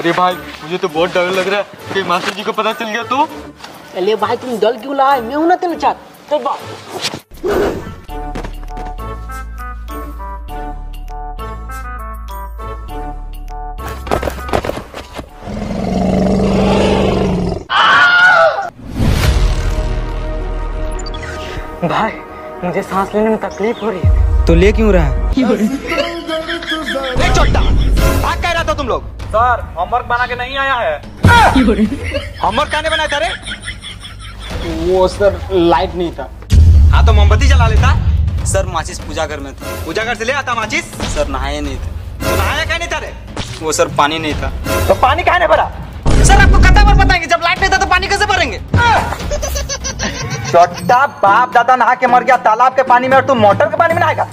अरे भाई मुझे तो बहुत डर लग रहा है कि मास्टर जी को पता चल गया तो। अरे भाई तुम दल क्यों लाए मैं हूँ ना तेरे साथ। चल बा भाई मुझे सांस लेने में तकलीफ़ हो रही है। तो ले क्यों रहा है? लोग। सर होमवर्क बना के नहीं आया है। होमवर्क कहने बनाया था रे? वो सर लाइट नहीं था। हाँ तो मोमबत्ती जला लेता। सर माचिस पूजा घर में था। पूजा घर से ले आता माचिस? सर नहाए नहीं थे। तो नहाया क्या नहीं था रे? वो सर पानी नहीं था। तो पानी कहाँ भरा? सर आपको कथा पर बताएँगे जब लाइट नहीं था तो पानी कैसे भरेंगे? छोटा बाप दादा नहा के मर गया तालाब के पानी में और तू मोटर के पानी में नहाएगा?